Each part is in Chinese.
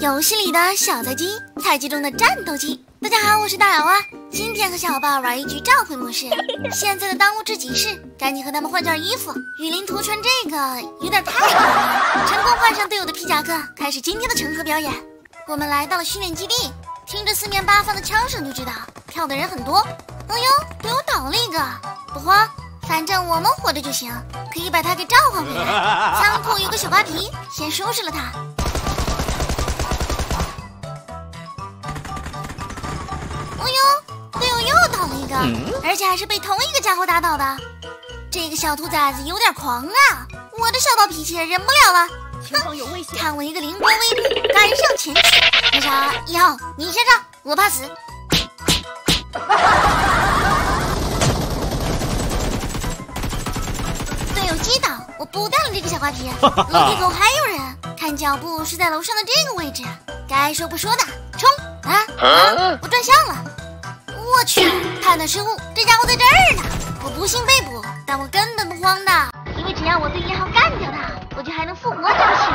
游戏里的小菜鸡，菜鸡中的战斗机。大家好，我是大姚啊。今天和小伙伴玩一局召回模式。现在的当务之急是赶紧和他们换件衣服。雨林图穿这个有点太短了。成功换上队友的皮夹克，开始今天的成盒表演。我们来到了训练基地，听着四面八方的枪声就知道跳的人很多。哦呦，队友倒了一个，不慌，反正我们活着就行，可以把他给召唤回来。枪口有个小瓜皮，先收拾了他。而且还是被同一个家伙打倒的，这个小兔崽子有点狂啊！我的小暴脾气忍不了了，哼！看我一个凌波微步赶上前去，那啥，一号你先上，我怕死。队友击倒，我补掉了这个小瓜皮。楼梯口还有人，看脚步是在楼上的这个位置，该说不说的，冲啊啊！我转向了。我去，判断失误，这家伙在这儿呢！我不幸被捕，但我根本不慌的，因为只要我对一号干掉他，我就还能复活下去。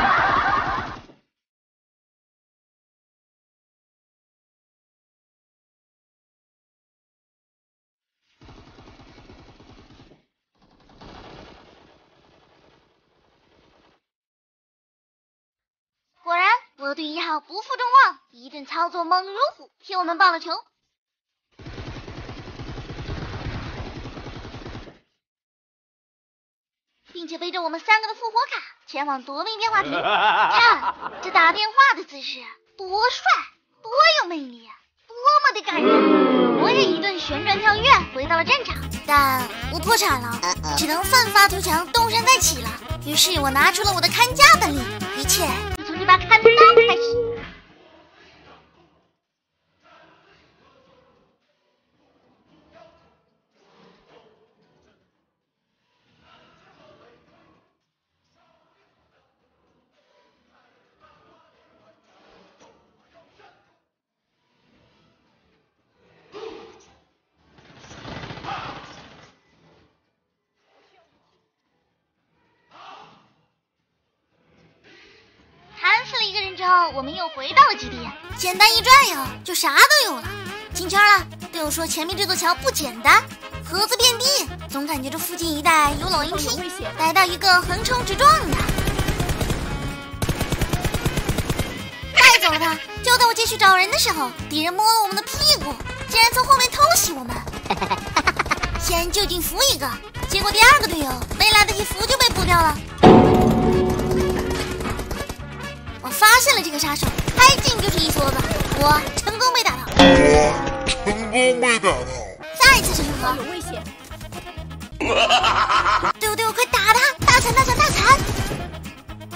果然，我对一号不负众望，一顿操作猛如虎，替我们报了仇。并且背着我们三个的复活卡前往夺命电话亭，看这打电话的姿势，多帅，多有魅力，多么的感人！我也一顿旋转跳跃回到了战场，但我破产了，只能奋发图强，东山再起了。于是我拿出了我的看家本领，一切就从这把砍刀开始。之后，我们又回到了基地，简单一转悠，就啥都有了，进圈了。队友说前面这座桥不简单，盒子遍地，总感觉这附近一带有老鹰屁。来到一个横冲直撞的，带走了他。就在我继续找人的时候，敌人摸了我们的屁股，竟然从后面偷袭我们。先就近扶一个，结果第二个队友没来得及扶就被补掉了。现了这个杀手，开镜就是一梭子，我成功被打到，我成功被打到，再一次成功，有危险！队友队友快打他，大残大残大残！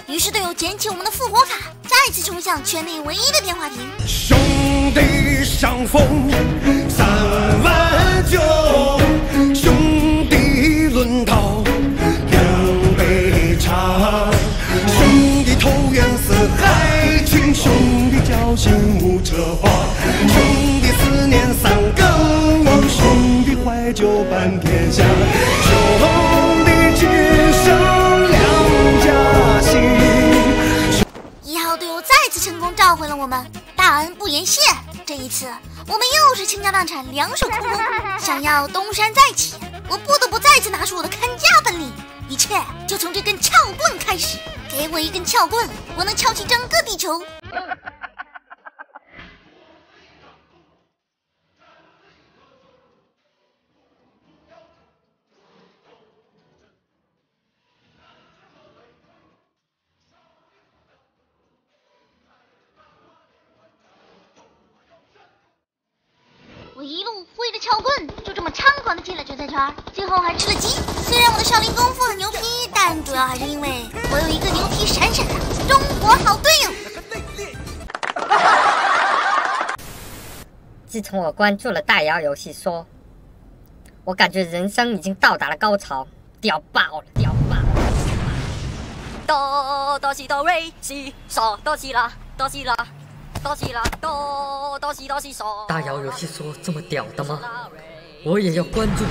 于是队友捡起我们的复活卡，再次冲向圈内唯一的电话亭。兄弟相逢三万九，弟怀旧伴天下，兄弟今生两家心。一号队友再次成功召回了我们，大恩不言谢。这一次我们又是倾家荡产，两手空空，想要东山再起，我不得不再次拿出我的看家本领。一切就从这根撬棍开始，给我一根撬棍，我能撬起整个地球。一路挥着撬棍，就这么猖狂的进了决赛圈，最后还吃了鸡。虽然我的少林功夫很牛批，但主要还是因为我有一个牛皮闪闪的中国好队友。自从我关注了大姚游戏说，我感觉人生已经到达了高潮，屌爆了，屌爆！哆哆西哆瑞西嗦哆西啦哆西啦。大姚游戏说这么屌的吗？我也要关注。